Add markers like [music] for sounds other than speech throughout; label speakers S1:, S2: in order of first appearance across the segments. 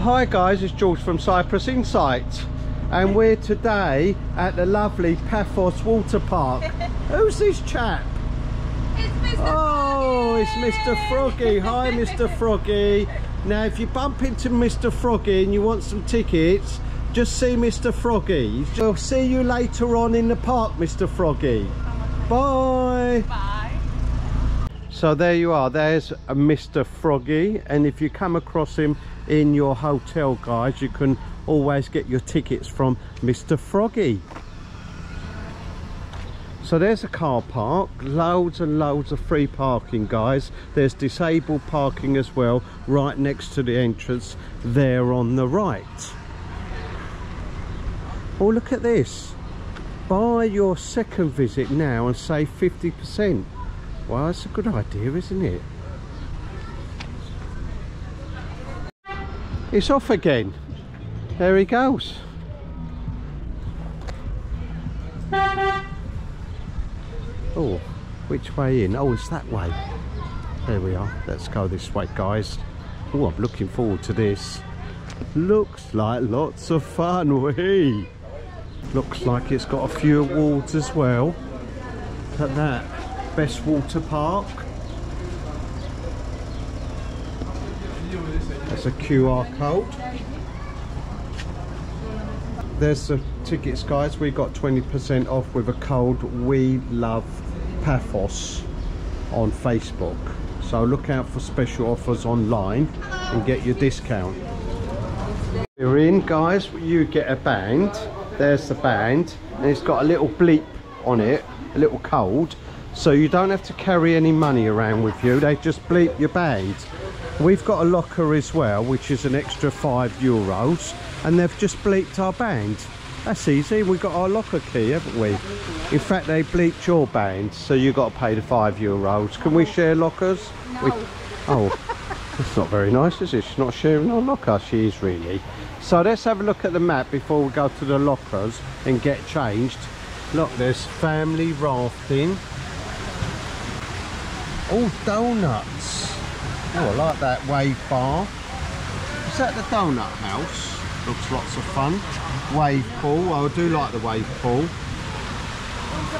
S1: Well, hi guys, it's George from Cyprus Insight. And we're today at the lovely Paphos Water Park. [laughs] Who's this chap?
S2: It's Mr.
S1: Oh, it's Mr. Froggy. Hi, Mr. Froggy. Now, if you bump into Mr. Froggy and you want some tickets, just see Mr. Froggy. I'll see you later on in the park, Mr. Froggy. Bye.
S2: Bye.
S1: So there you are, there's a Mr. Froggy and if you come across him in your hotel guys you can always get your tickets from Mr. Froggy. So there's a car park, loads and loads of free parking guys. There's disabled parking as well right next to the entrance there on the right. Oh look at this, buy your second visit now and save 50%. Well, that's a good idea, isn't it? It's off again. There he goes. Oh, which way in? Oh, it's that way. There we are. Let's go this way, guys. Oh, I'm looking forward to this. Looks like lots of fun, [laughs] wee. Looks like it's got a few awards as well. Look at that. Best water park. That's a QR code. There's the tickets, guys. We got 20% off with a code We Love Paphos on Facebook. So look out for special offers online and get your discount. You're in, guys. You get a band. There's the band, and it's got a little bleep on it, a little code. So you don't have to carry any money around with you. They just bleep your band. We've got a locker as well, which is an extra five euros, and they've just bleeped our band. That's easy. We've got our locker key, haven't we? In fact, they bleeped your band, so you've got to pay the five euros. Can we share lockers?
S2: No.
S1: We- oh, that's not very nice, is it? She's not sharing our locker. She is really. So let's have a look at the map before we go to the lockers and get changed. Look, there's family rafting. Oh, donuts. Oh, I like that wave bar. Is that the donut house? Looks lots of fun. Wave pool. Oh, I do like the wave pool.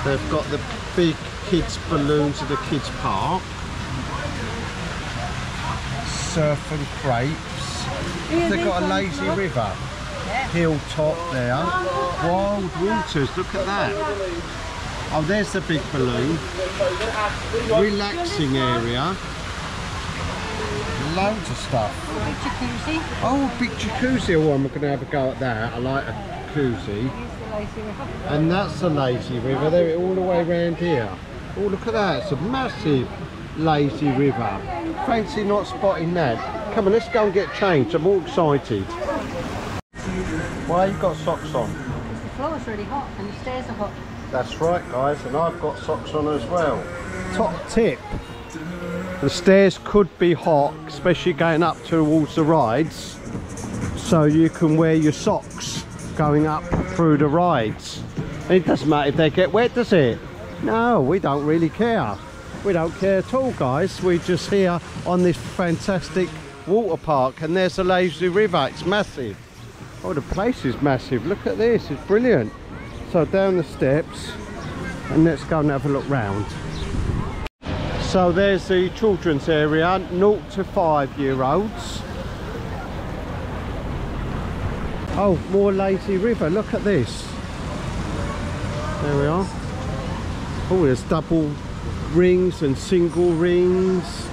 S1: They've got the big kids balloons at the kids park. Surf and crepes. They've got a lazy river. Hilltop there. Wild waters. Look at that. Oh, there's the big balloon. Relaxing area. Loads of stuff.
S2: Big jacuzzi.
S1: Oh, big jacuzzi. Oh, I'm going to have a go at that. I like a jacuzzi.
S2: Use the lazy river.
S1: And that's the lazy river. They're all the way around here. Oh, look at that. It's a massive lazy river. Fancy not spotting that. Come on, let's go and get changed. I'm all excited. Why you got socks on?
S2: Because the floor's really hot and the stairs are hot.
S1: That's right, guys, and I've got socks on as well. Top tip. The stairs could be hot, especially going up towards the rides. So you can wear your socks going up through the rides. It doesn't matter if they get wet, does it? No, we don't really care. We don't care at all, guys. We're just here on this fantastic water park, and there's the lazy river. It's massive. Oh, the place is massive. Look at this. It's brilliant. So down the steps, and let's go and have a look round. So there's the children's area, 0 to 5 year olds. Oh, more lazy river, look at this. There we are. Oh, there's double rings and single rings.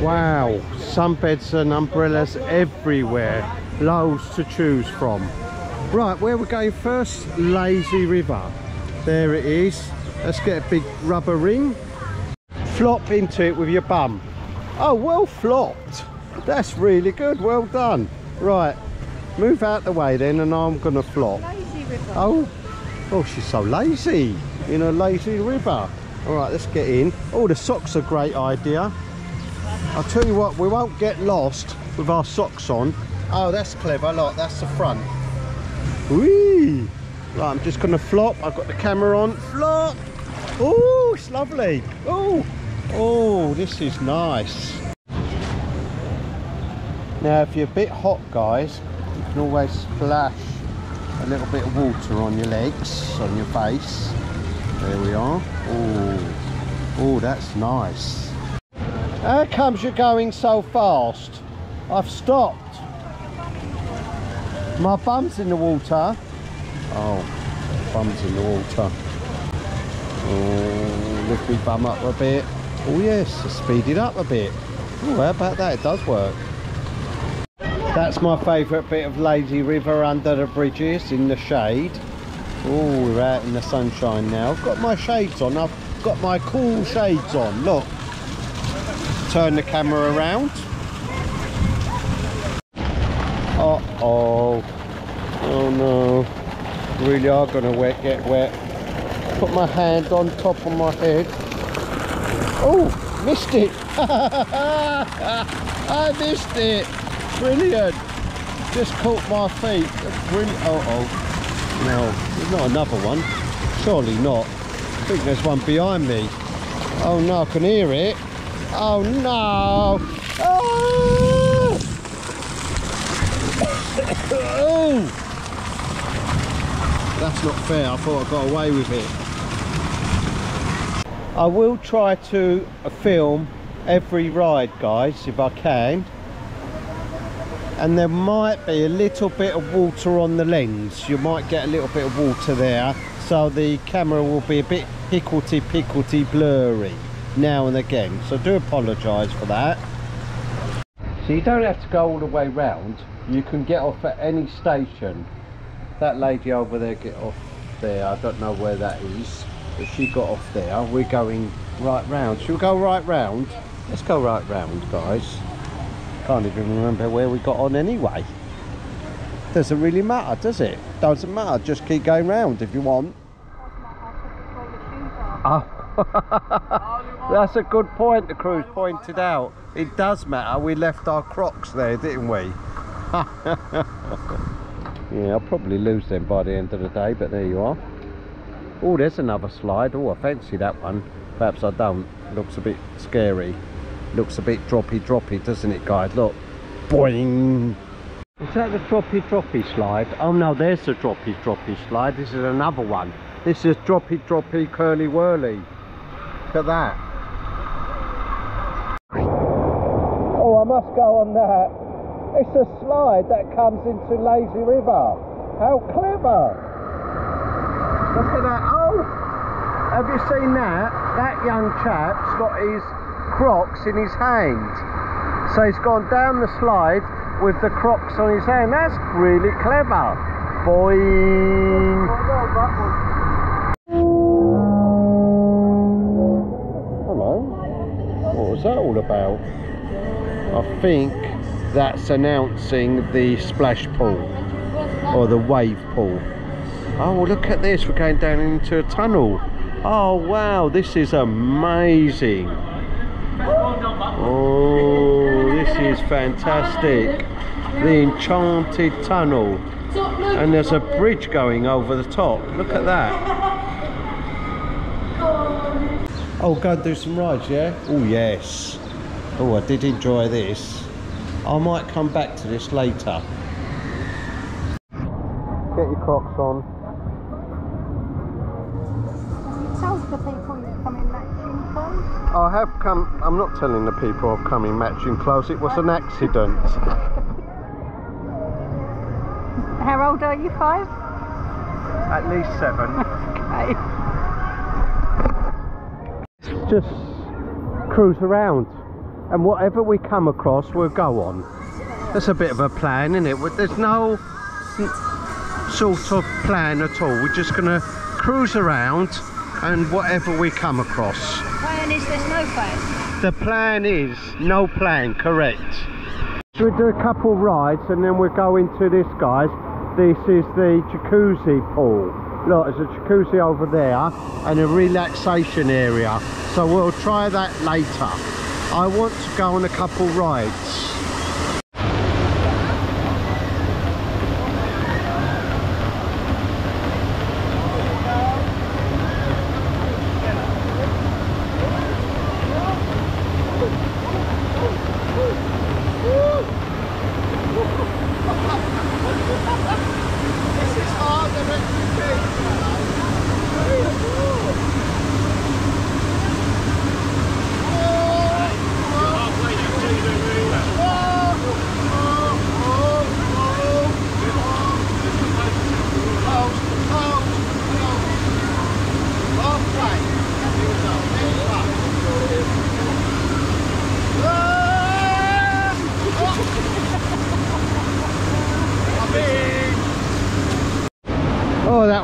S1: Wow, sunbeds and umbrellas everywhere. Loads to choose from. Right, where we're going first? Lazy River. There it is. Let's get a big rubber ring. Flop into it with your bum. Oh, well flopped. That's really good. Well done. Right, move out the way then and I'm going to flop. Oh, oh, she's so lazy in a lazy river. All right, let's get in. Oh, the socks are a great idea. I'll tell you what, we won't get lost with our socks on. Oh, that's clever. Look, that's the front. Whee! Right, I'm just going to flop. I've got the camera on. Flop! Oh, it's lovely. Oh, oh, this is nice. Now, if you're a bit hot, guys, you can always splash a little bit of water on your legs, on your face. There we are. Oh, oh, that's nice. How comes you're going so fast? I've stopped. My bum's in the water. Oh, bum's in the water. Oh, lift me bum up a bit. Oh yes, speed it up a bit. How about that? It does work. That's my favourite bit of Lazy River under the bridges in the shade. Oh, we're out in the sunshine now. I've got my shades on. I've got my cool shades on. Look. Turn the camera around. Uh-oh. Oh no. Really are going to wet, get wet. Put my hand on top of my head. Oh, missed it. [laughs] I missed it. Brilliant. Just caught my feet. Brilliant. Oh, oh. No, there's not another one. Surely not. I think there's one behind me. Oh no, I can hear it. Oh no. Oh! [laughs] oh! That's not fair. I thought I got away with it. I will try to film every ride guys if I can. And there might be a little bit of water on the lens. You might get a little bit of water there so the camera will be a bit hicklety picklety blurry now and again. So do apologize for that. So you don't have to go all the way round. You can get off at any station. That lady over there get off there. I don't know where that is but she got off there we're going right round. Should we go right round? Let's go right round guys. Can't even remember where we got on anyway. Doesn't really matter does it? Doesn't matter just keep going round if you want. Oh [laughs] that's a good point the crew's pointed out. It does matter we left our crocs there didn't we? [laughs] [laughs] Yeah i'll probably lose them by the end of the day but there you are Oh, there's another slide. Oh, I fancy that one. Perhaps I don't. Looks a bit scary. Looks a bit droppy droppy, doesn't it, guys? Look. Boing. Is that the droppy droppy slide? Oh no, there's the droppy droppy slide. This is another one. This is droppy droppy curly whirly. Look at that. Oh, I must go on that. It's a slide that comes into Lazy River. How clever. Look at that. Oh, have you seen that? That young chap's got his crocs in his hand. So he's gone down the slide with the crocs on his hand. That's really clever. Boing. Hello. What was that all about? I think that's announcing the splash pool or the wave pool. Oh, look at this. We're going down into a tunnel. Oh, wow. This is amazing. Oh, this is fantastic. The Enchanted Tunnel. And there's a bridge going over the top. Look at that. Oh, go and do some rides, yeah? Oh, yes. Oh, I did enjoy this. I might come back to this later. Get your crocs on. I have come, I'm not telling the people I've come in matching clothes, it was an accident.
S2: How old are you, five?
S1: At least seven.
S2: okay.
S1: Just cruise around and whatever we come across we'll go on. That's a bit of a plan, isn't it? There's no sort of plan at all. We're just going to cruise around and whatever we come across.
S2: The plan is there's no plan?
S1: The plan is no plan, correct. Should we do a couple rides and then we'll go into this guys. This is the jacuzzi pool. Look, there's a jacuzzi over there and a relaxation area. So we'll try that later. I want to go on a couple rides.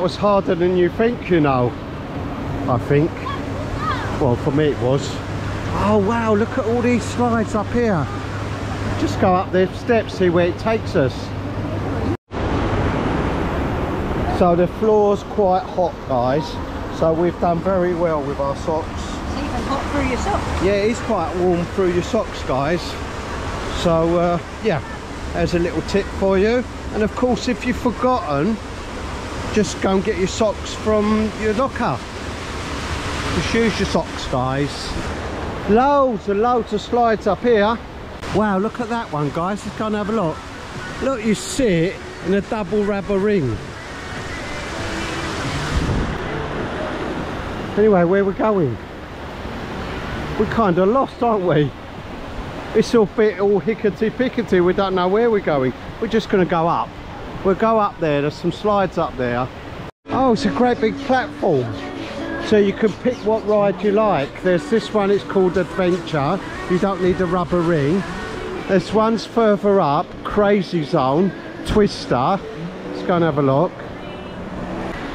S1: Was harder than you think, you know. I think. Well, for me it was. Oh wow, look at all these slides up here. Just go up the steps, see where it takes us. So the floor's quite hot, guys. So we've done very well with our socks.
S2: It's even hot through your socks.
S1: Yeah, it is quite warm through your socks, guys. So, uh, yeah, there's a little tip for you. And of course, if you've forgotten, just go and get your socks from your locker. Just use your socks, guys. Loads and loads of slides up here. Wow, look at that one, guys. Let's go and have a look. Look, you see it in a double rubber ring. Anyway, where we going? We're kind of lost, aren't we? It's all bit all hickety-pickety. We don't know where we're going. We're just going to go up. We'll go up there. There's some slides up there. Oh, it's a great big platform. So you can pick what ride you like. There's this one, it's called Adventure. You don't need a rubber ring. This ones further up, Crazy Zone, Twister. Let's go and have a look.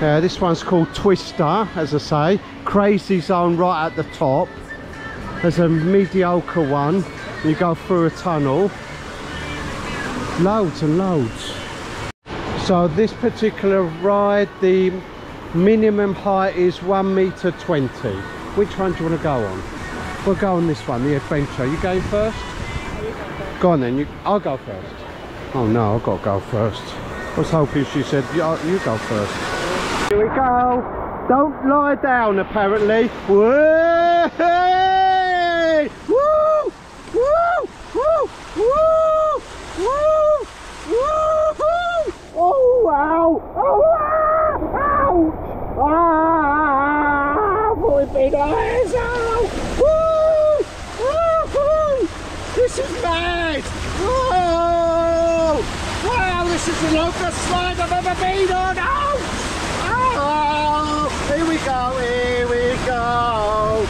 S1: Uh, this one's called Twister, as I say. Crazy Zone right at the top. There's a mediocre one. You go through a tunnel. Loads and loads. So this particular ride, the minimum height is 1 meter 20. Which one do you want to go on? We'll go on this one, the adventure. You going first? Go on then, you, I'll go first. Oh no, I've got to go first. I was hoping she said, "Yeah, you go first. Here we go. Don't lie down, apparently. Whoa! Woo! Woo! Woo! Woo! Woo! Woo! Wow! Oh, wow! Ouch! Ah! Me eyes out! Woo! Woo! This is mad! Whoa! Wow, this is the longest slide I've ever been on! Ouch! Oh! Here we go, here we go!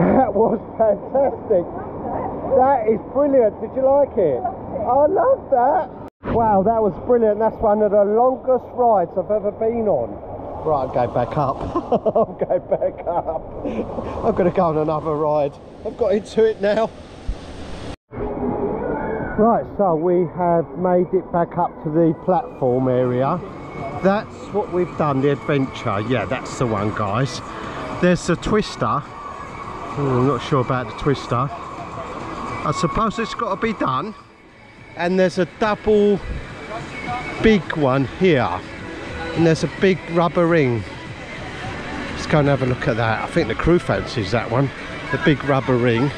S1: That was fantastic. That is brilliant. Did you like it? I love that. Wow, that was brilliant. That's one of the longest rides I've ever been on. Right, I'm going back up. [laughs] I'm going back up. [laughs] I'm going to go on another ride. I've got into it now. Right, so we have made it back up to the platform area. That's what we've done, the adventure. Yeah, that's the one, guys. There's the twister. I'm not sure about the twister. I suppose it's got to be done. And there's a double big one here. And there's a big rubber ring. Let's go and have a look at that. I think the crew fancies that one. The big rubber ring.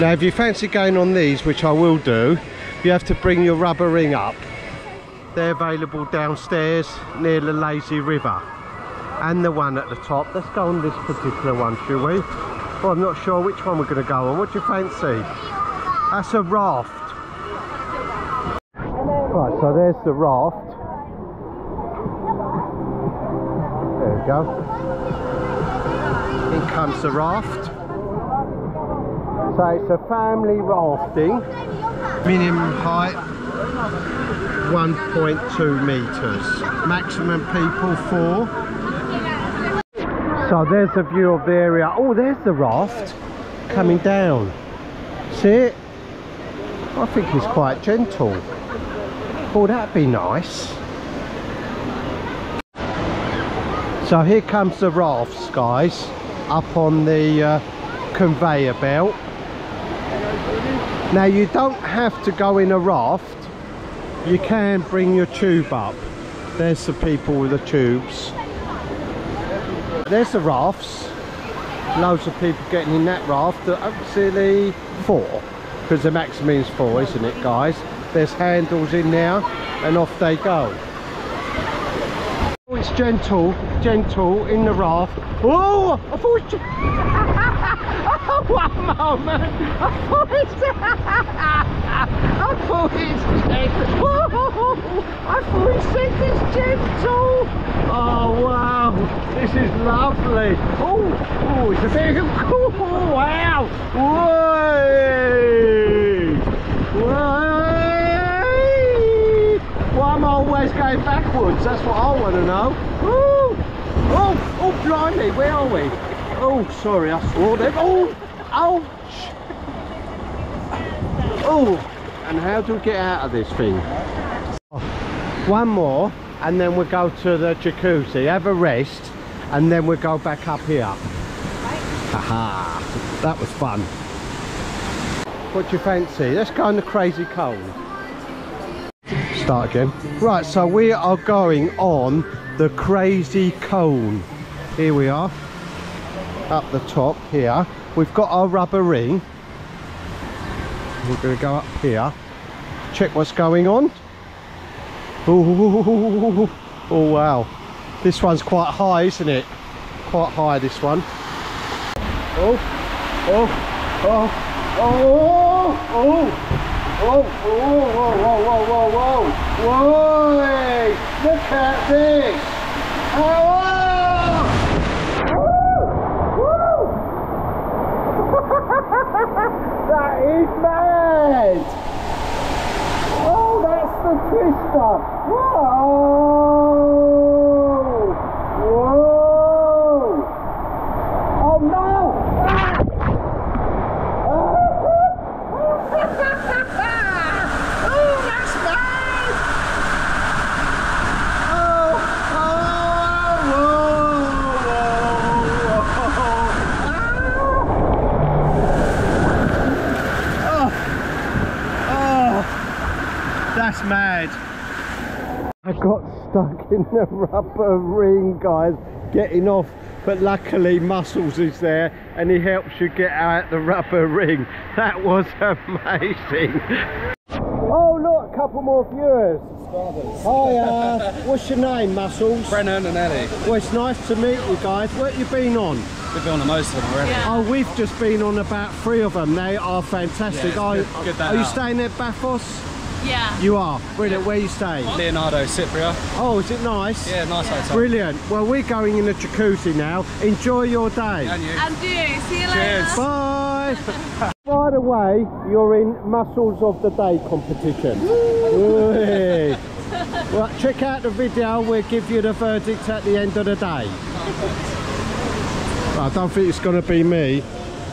S1: Now if you fancy going on these, which I will do, you have to bring your rubber ring up. They're available downstairs near the Lazy River. And the one at the top. Let's go on this particular one, shall we? Well, I'm not sure which one we're going to go on. What do you fancy? That's a raft. Right, so there's the raft. There we go. In comes the raft. So it's a family rafting. Minimum height 1.2 meters. Maximum people four. So there's a view of the area. Oh, there's the raft coming down. See it? I think it's quite gentle. Oh, that'd be nice. So here comes the rafts, guys, up on the uh, conveyor belt. Now you don't have to go in a raft. You can bring your tube up. There's the people with the tubes. There's the rafts. Loads of people getting in that raft. Actually four, because the maximum is four, isn't it, guys? There's handles in there, and off they go. Oh, it's gentle, gentle in the raft. Oh, I thought it was... oh, [laughs] one moment. I thought it's... [laughs] I thought it's gentle. Oh, [laughs] I thought it said it's gentle. Oh, wow. This is lovely. Oh, oh, it's a big. Oh, wow. Whey. Whey. Why am I always going backwards? That's what I want to know. Ooh. Oh, oh, blimey, where are we? Oh, sorry, I saw them. Oh, ouch. Oh, and how do we get out of this thing? One more and then we go to the jacuzzi, have a rest and then we'll go back up here. Haha, that was fun. What do you fancy? Let's go in the crazy cold. Start again. Right, so we are going on the Crazy Zone. Here we are, up the top here. We've got our rubber ring. We're going to go up here, check what's going on. Ooh, [laughs] oh wow, this one's quite high, isn't it? Quite high, this one. Oh, oh, oh, oh, oh. Whoa, whoa, whoa, whoa, whoa, whoa, whoa, whoa, look at this. Oh, that is mad. Oh, that's the twister. Whoa, whoa. Oh no. Ah! oh, that's bad! Oh, oh, whoa, whoa, whoa. Oh, oh, that's mad. I got stuck in the rubber ring, guys, getting off. But luckily, Muscles is there and he helps you get out the rubber ring. That was amazing. Oh, look, a couple more viewers. Hi, uh, what's your name, Muscles?
S3: Brennan and Ellie.
S1: Well, it's nice to meet you guys. What you been on?
S3: We've been on the most of them already.
S1: Oh, we've just been on about three of them. They are fantastic.
S3: Yeah,
S1: are,
S3: good- good day
S1: are you staying at Paphos?
S4: Yeah.
S1: You are. Brilliant. Where you staying?
S3: Leonardo Cypria.
S1: Oh, is it nice?
S3: Yeah, nice hotel.
S1: Brilliant. Well, we're going in the jacuzzi now. Enjoy your day.
S3: And you.
S4: And you. See you later.
S3: Cheers.
S4: later.
S1: Bye. By the way, you're in Muscles of the Day competition. Whee. [laughs] well, check out the video. We'll give you the verdict at the end of the day. I don't think it's going to be me.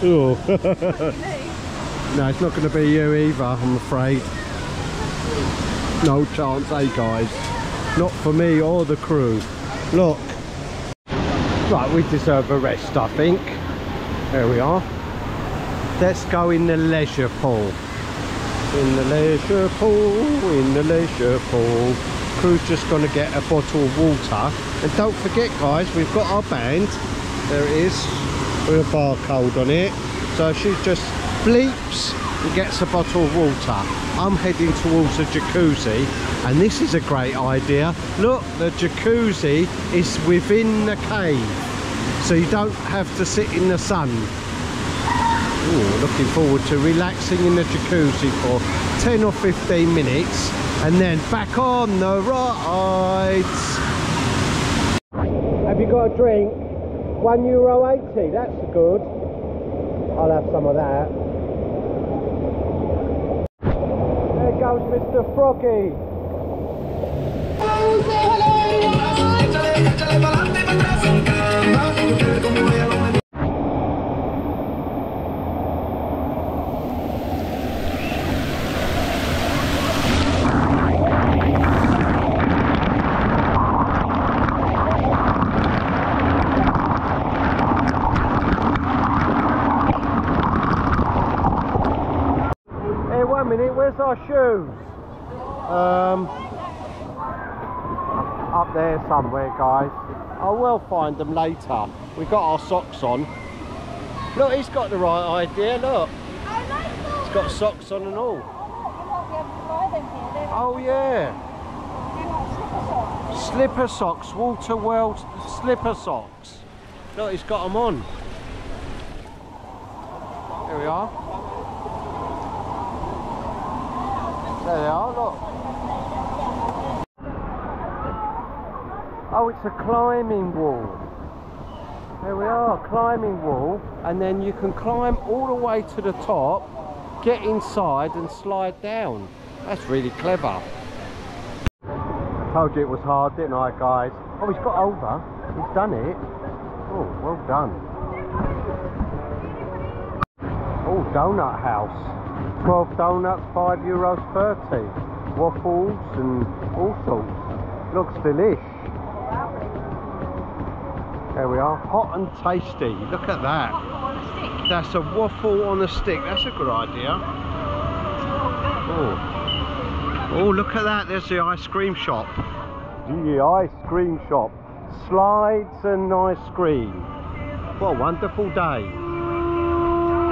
S1: Ooh. [laughs] no, it's not going to be you either, I'm afraid. No chance, eh, guys? Not for me or the crew. Look. Right, we deserve a rest, I think. There we are. Let's go in the leisure pool. In the leisure pool, in the leisure pool. Crew's just gonna get a bottle of water. And don't forget guys, we've got our band. There it is. With a barcode on it. So she just bleeps and gets a bottle of water. I'm heading towards the jacuzzi and this is a great idea. Look, the jacuzzi is within the cave. So you don't have to sit in the sun. Ooh, looking forward to relaxing in the jacuzzi for 10 or 15 minutes and then back on the rides. Have you got a drink? One euro 80, that's good. I'll have some of that. There goes Mr. Froggy. Hey, Um, up there somewhere, guys. I will find them later. We've got our socks on. Look, he's got the right idea, look. He's got socks on and all. Oh, yeah. Slipper socks, Walter World slipper socks. Look, he's got them on. There we are. There they are, look. Oh, it's a climbing wall. There we are, climbing wall. And then you can climb all the way to the top, get inside and slide down. That's really clever. Told you it was hard, didn't I, guys? Oh, he's got over. He's done it. Oh, well done. Oh, donut house. 12 donuts, 5 euros 30. Waffles and all sorts. Looks delish. There we are. Hot and tasty. Look at that. That's a waffle on a stick. That's a good idea. Oh. Oh, look at that. There's the ice cream shop. The ice cream shop. Slides and ice cream. What a wonderful day.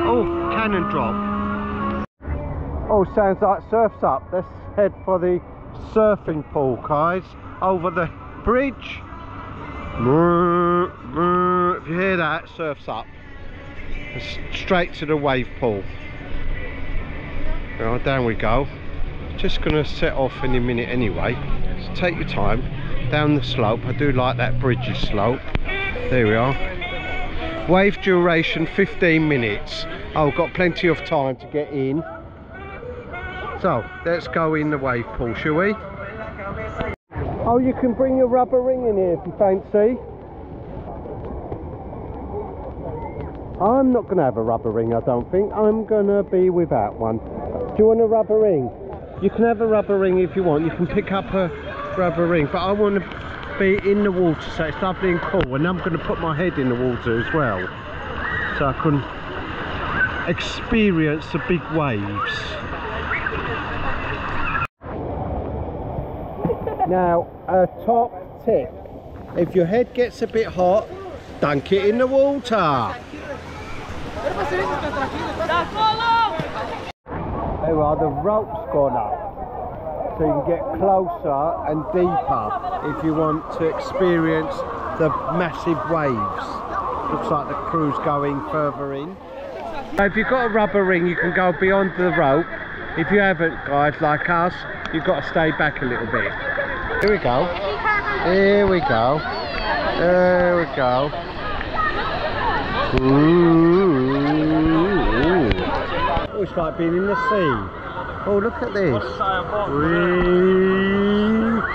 S1: Oh, cannon drop. Oh, sounds like surf's up. Let's head for the surfing pool, guys. Over the bridge. If you hear that, surf's up. Straight to the wave pool. Right, down we go. Just gonna set off any minute anyway. So take your time. Down the slope. I do like that bridgy slope. There we are. Wave duration 15 minutes. I've oh, got plenty of time to get in. So, let's go in the wave pool, shall we? Oh, you can bring your rubber ring in here if you fancy. I'm not going to have a rubber ring, I don't think. I'm going to be without one. Do you want a rubber ring? You can have a rubber ring if you want. You can pick up a rubber ring. But I want to be in the water so it's lovely and cool. And I'm going to put my head in the water as well. So I can experience the big waves. Now, a top tip. If your head gets a bit hot, dunk it in the water. There are, the rope's gone up. So you can get closer and deeper if you want to experience the massive waves. Looks like the crew's going further in. If you've got a rubber ring, you can go beyond the rope. If you haven't, guys, like us, you've got to stay back a little bit. Here we go. Here we go. There we go. Ooh. Oh, it's like being in the sea. Oh, look at this.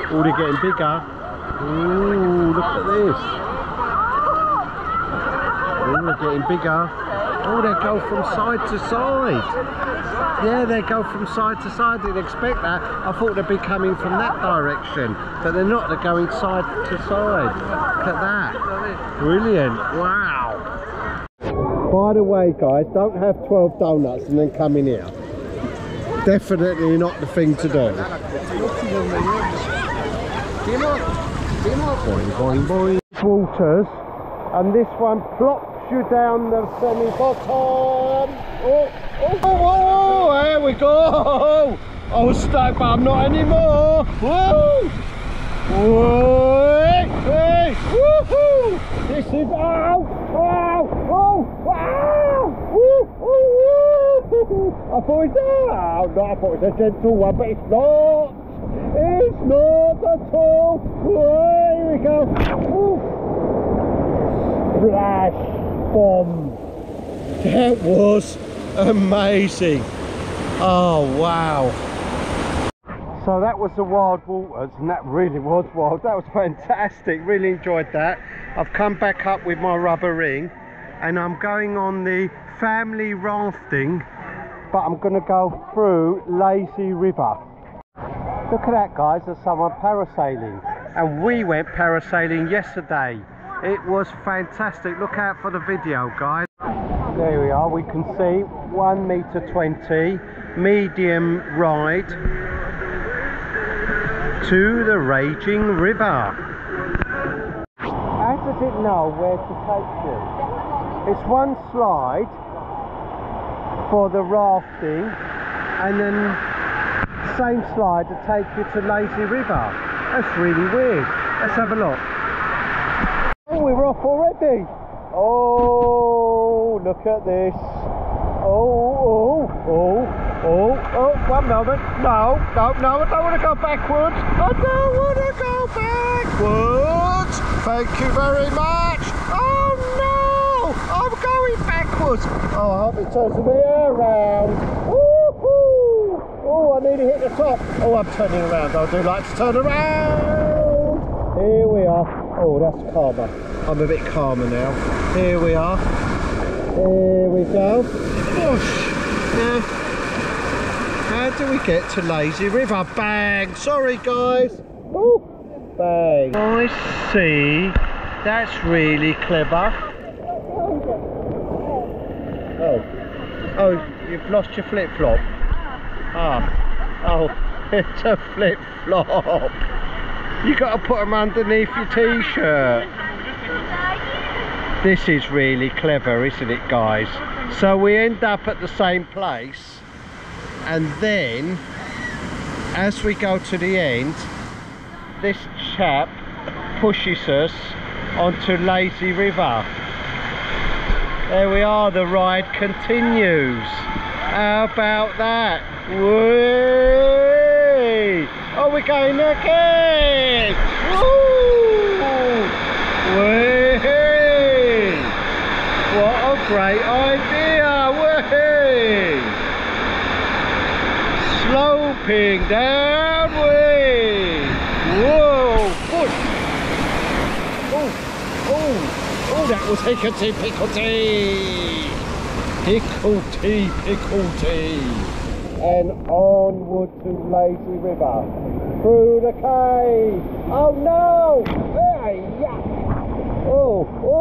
S1: Oh, they're getting bigger. Ooh, look at this. Oh, they're getting bigger. Oh, they go from side to side. Yeah, they go from side to side. Didn't expect that. I thought they'd be coming from that direction, but they're not. They're going side to side. Look at that. Brilliant. Wow. By the way, guys, don't have 12 donuts and then come in here. Definitely not the thing to do. Boing, boing, boing. Waters, and this one plops you down the semi-bottom. Oh, oh, oh, oh, there we go. I was stuck, but I'm not anymore. Whoa! Whoa! Hey! Woohoo! This is oh! Wow! Oh! Wow! Woo! Oh! Woo! I thought it was oh, no, I thought it was a gentle one, but it's not. It's not at all. Whoa, here we go. Woo! Splash bomb. That was amazing. Oh wow. So that was the Wild Waters and that really was wild. That was fantastic. Really enjoyed that. I've come back up with my rubber ring and I'm going on the family rafting but I'm going to go through Lazy River. Look at that guys, there's someone parasailing and we went parasailing yesterday. It was fantastic. Look out for the video guys. There we are, we can see 1 meter 20 medium ride to the raging river. How does it know where to take you? It's one slide for the rafting and then same slide to take you to Lazy River. That's really weird. Let's have a look. Oh, we're off already. Oh, look at this. Oh, oh, oh, oh. Oh, oh, one moment. No, no, no, I don't want to go backwards. I don't want to go backwards. Thank you very much. Oh no, I'm going backwards. Oh, I hope it turns me around. Oh, I nearly hit the top. Oh, I'm turning around. I do like to turn around. Here we are. Oh, that's calmer. I'm a bit calmer now. Here we are. Here we go. Whoosh. Now, how do we get to Lazy River? Bang! Sorry, guys. Ooh. Bang. I see. That's really clever. Oh. Oh, you've lost your flip-flop. Ah. Oh, [laughs] it's a flip-flop. You got to put them underneath your t-shirt. This is really clever, isn't it, guys? So we end up at the same place, and then, as we go to the end, this chap pushes us onto Lazy River. There we are, the ride continues. How about that? Whee! Oh, we're going again! Woo! Whee! What a great idea! Whee! Sloping down, whee! Whoa! Push! Oh! Oh! Oh, that was hickory picklety! Hickory picklety! And onward to Lazy River. Through the cave! Oh no!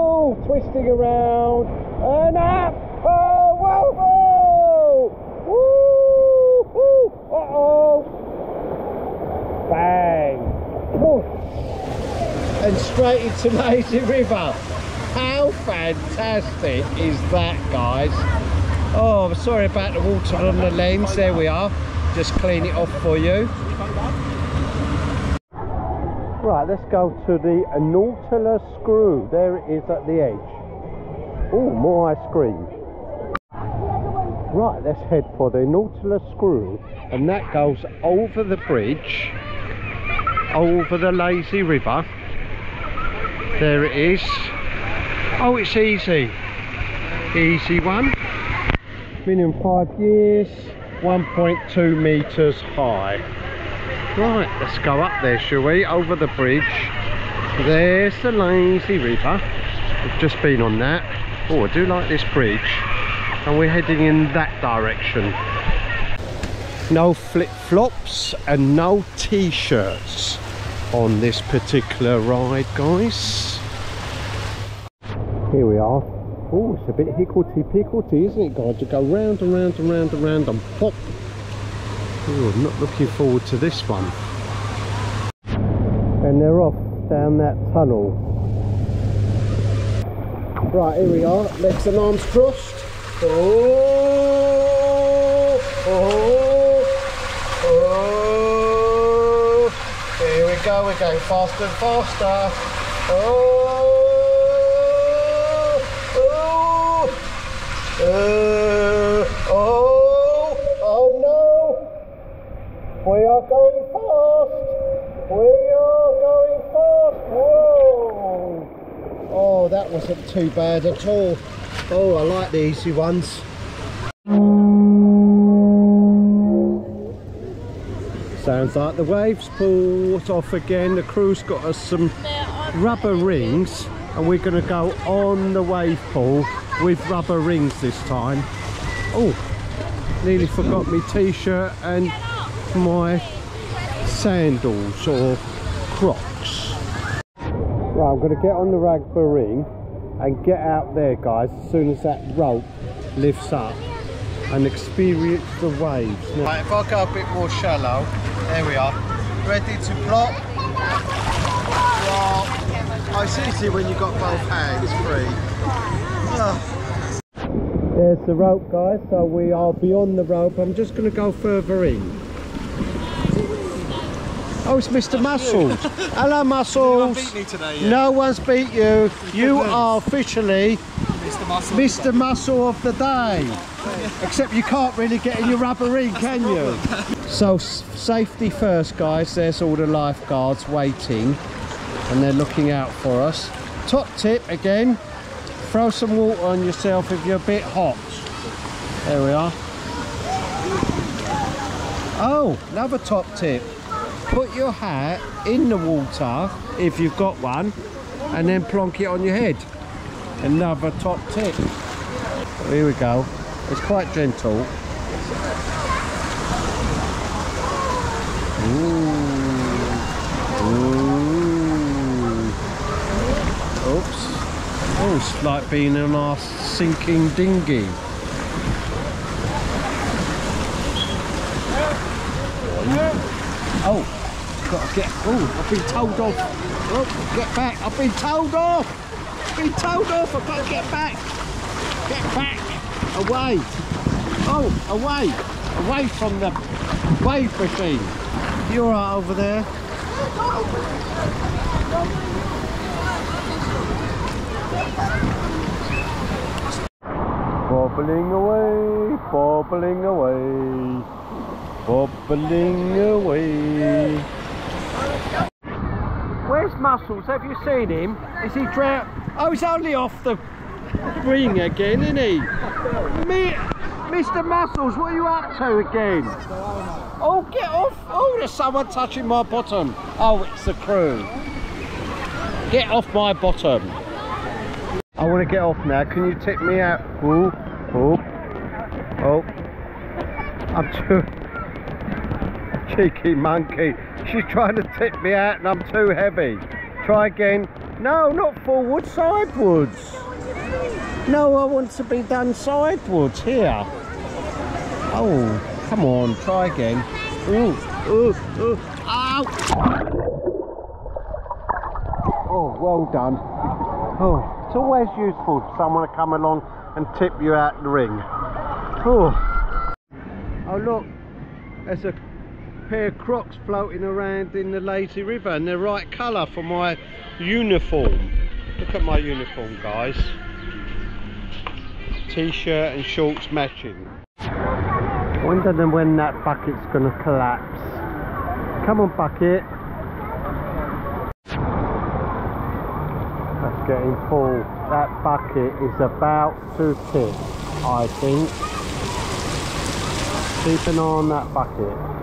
S1: Oh, oh, twisting around and up! Oh, whoa, whoa! Woo, woo, uh-oh! Bang! Whoosh and straight into [laughs] Lazy River. How fantastic is that, guys? Oh, sorry about the water on the lens. There we are. Just clean it off for you. Right, let's go to the Nautilus screw. There it is at the edge. Oh, more ice cream. Right, let's head for the Nautilus screw. And that goes over the bridge, over the lazy river. There it is. Oh, it's easy. Easy one. Been in five years, 1.2 metres high. Right, let's go up there, shall we? Over the bridge. There's the lazy river. We've just been on that. Oh, I do like this bridge. And we're heading in that direction. No flip-flops and no t-shirts on this particular ride, guys. Here we are. Oh, it's a bit hicklety-picklety, isn't it, guys? You go round and round and round and round and pop. Oh, I'm not looking forward to this one. And they're off down that tunnel. Right, here we are. Legs and arms crossed. Oh, oh, oh. Here we go. We're going faster and faster. Oh, oh, uh, oh, oh no. We are going fast. We are going fast. Whoa. Oh, that wasn't too bad at all. Oh, I like the easy ones. Sounds like the waves pulled off again. The crew's got us some rubber rings and we're going to go on the wave pool with rubber rings this time. Oh, nearly forgot my t-shirt and my sandals or crocs. Right, I'm going to get on the rubber ring and get out there guys as soon as that rope lifts up and experience the waves. Now, right, if I go a bit more shallow, there we are, ready to plop. Oh, it's easy when you've got both hands free. Ah. There's the rope guys, so we are beyond the rope. I'm just going to go further in. Oh, it's Mr. Muscles. [laughs] Hello, Muscles.
S3: beat me today, yeah?
S1: No one's beat you. You are officially
S3: Mr. Muscle.
S1: Mr. Muscle of the day. Except you can't really get in your rubber ring, can you? [laughs] So safety first, guys. There's all the lifeguards waiting, and they're looking out for us. Top tip again: throw some water on yourself if you're a bit hot. There we are. Oh, another top tip. Put your hat in the water, if you've got one, and then plonk it on your head. Another top tip. Here we go. It's quite gentle. Ooh. Ooh. Oops. Oh, it's like being in our sinking dinghy. Oh, gotta get. Oh, I've been told off. Oh, get back. I've been told off. I've Been told off. I've got to get back. Get back. Away. Oh, away. Away from the wave machine. You alright over there? Bobbling away, bobbling away, bobbling away. Muscles? Have you seen him? Is he drowned? Oh, he's only off the ring again, isn't he? Me, Mr. Muscles, what are you up to again? Oh, get off! Oh, there's someone touching my bottom. Oh, it's the crew. Get off my bottom. I want to get off now. Can you tip me out? Oh, oh, oh. I'm too cheeky monkey. She's trying to tip me out and I'm too heavy. Try again. No, not forward, sidewards. No, I want to be done sidewards here. Oh, come on, try again. Ooh, ooh, ooh. Oh, well done. Oh, it's always useful for someone to come along and tip you out the ring. Oh, oh look, there's a pair of crocs floating around in the lazy river and they're right colour for my uniform. Look at my uniform, guys. T-shirt and shorts matching. Wondering when that bucket's gonna collapse. Come on, bucket. That's getting full. That bucket is about to tip, I think. Keep an eye on that bucket.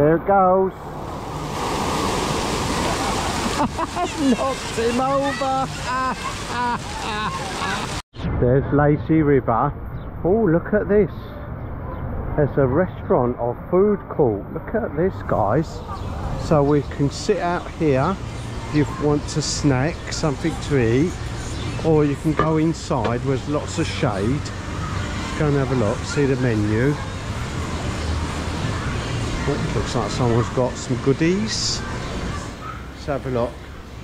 S1: There it goes. Knocked him over. There's Lazy River. Oh, look at this. There's a restaurant or food court. Look at this, guys. So we can sit out here if you want to snack, something to eat. Or you can go inside with lots of shade. Go and have a look, see the menu. Oh, looks like someone's got some goodies. Let's have a look.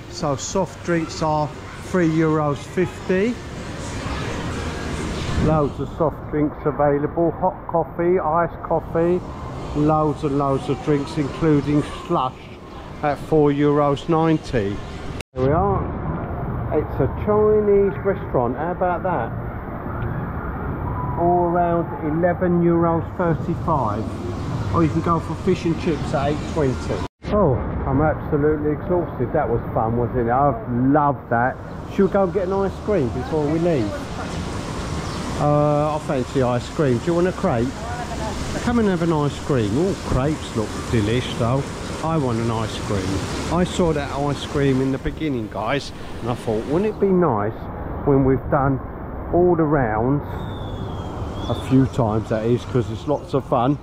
S1: So soft drinks are three euros fifty. Loads of soft drinks available. Hot coffee, iced coffee, loads and loads of drinks, including slush at four euros ninety. Here we are. It's a Chinese restaurant. How about that? All around eleven euros thirty-five. Or you can go for fish and chips at eight twenty. Oh, I'm absolutely exhausted. That was fun, wasn't it? I've loved that. Should we go and get an ice cream before we leave? Uh, I fancy ice cream. Do you want a crepe? Come and have an ice cream. All crepes look delish though. I want an ice cream. I saw that ice cream in the beginning, guys, and I thought, wouldn't it be nice when we've done all the rounds, a few times that is, because it's lots of fun,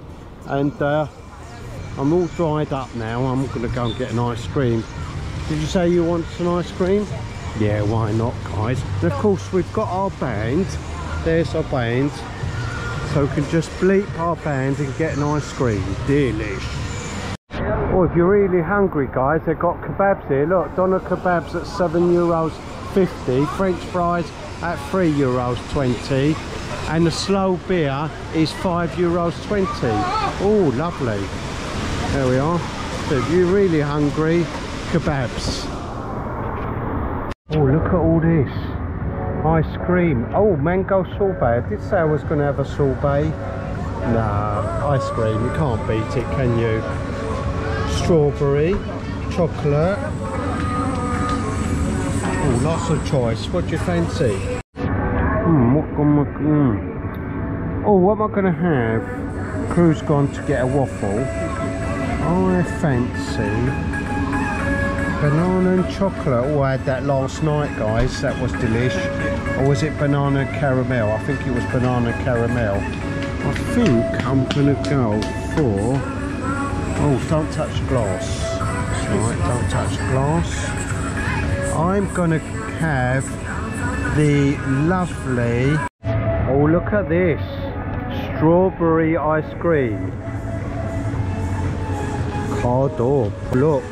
S1: and uh, I'm all dried up now. I'm going to go and get an ice cream. Did you say you want an ice cream? Yeah, why not, guys? And of course, we've got our band. There's our band. So we can just bleep our band and get an ice cream. Delish. Oh, if you're really hungry, guys, they've got kebabs here. Look, doner kebabs at 7 euros 50. French fries at 3 euros 20. And the slow beer is 5 euros 20. Oh, lovely. There we are. So if you're really hungry, kebabs. Oh, look at all this. Ice cream. Oh, mango sorbet. I did say I was going to have a sorbet. Nah, ice cream. You can't beat it, can you? Strawberry, chocolate. Lots of choice. What do you fancy? Hmm, what mm. Oh, what am I going to have? Crew's gone to get a waffle. I fancy banana and chocolate. Oh, I had that last night, guys. That was delish. Or was it banana caramel? I think it was banana caramel. I think I'm gonna go for. Oh, don't touch glass. That's right, don't touch glass. I'm gonna have the lovely. Oh, look at this strawberry ice cream. Carte d'Or. Look,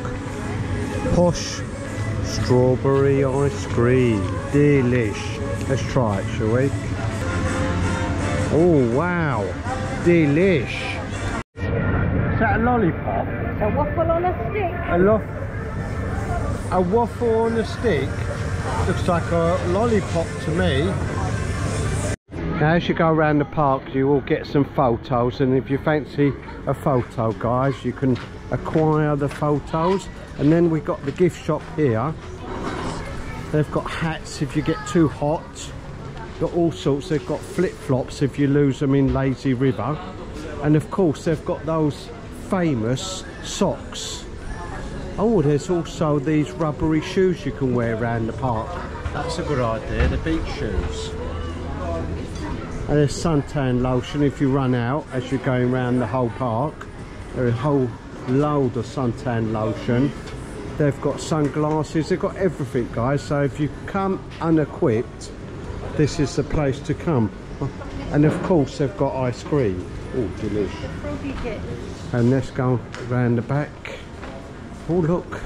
S1: posh strawberry ice cream. Delish. Let's try it, shall we? Oh wow, delish. Is that a lollipop?
S2: A waffle on a stick.
S1: A lo a waffle on a stick looks like a lollipop to me. Now as you go around the park you will get some photos and if you fancy a photo guys you can acquire the photos and then we've got the gift shop here. They've got hats if you get too hot. Got all sorts, they've got flip-flops if you lose them in Lazy River. And of course they've got those famous socks. Oh, there's also these rubbery shoes you can wear around the park. That's a good idea, the beach shoes. And there's suntan lotion if you run out as you're going around the whole park. There's a whole load of suntan lotion. They've got sunglasses, they've got everything guys. So if you come unequipped, this is the place to come. And of course they've got ice cream. Oh, delicious. And let's go around the back. Oh look,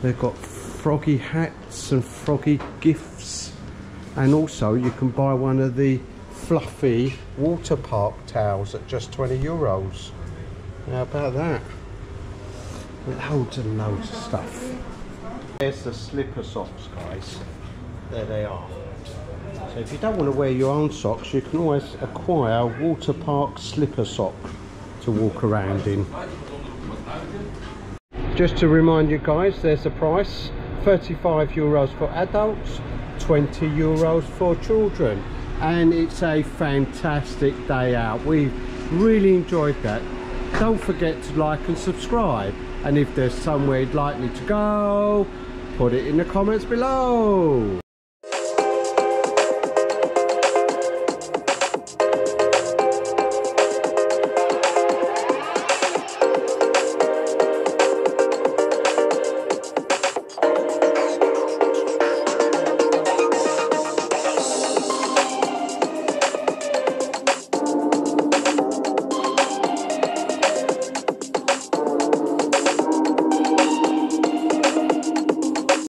S1: they've got froggy hats and froggy gifts. And also you can buy one of the fluffy water park towels at just 20 euros. How about that? Loads and loads of stuff. There's the slipper socks guys. There they are. So if you don't want to wear your own socks, you can always acquire a water park slipper sock to walk around in. Just to remind you guys, there's a price. 35 euros for adults, 20 euros for children. And it's a fantastic day out. We really enjoyed that. Don't forget to like and subscribe. And if there's somewhere you'd like me to go, put it in the comments below.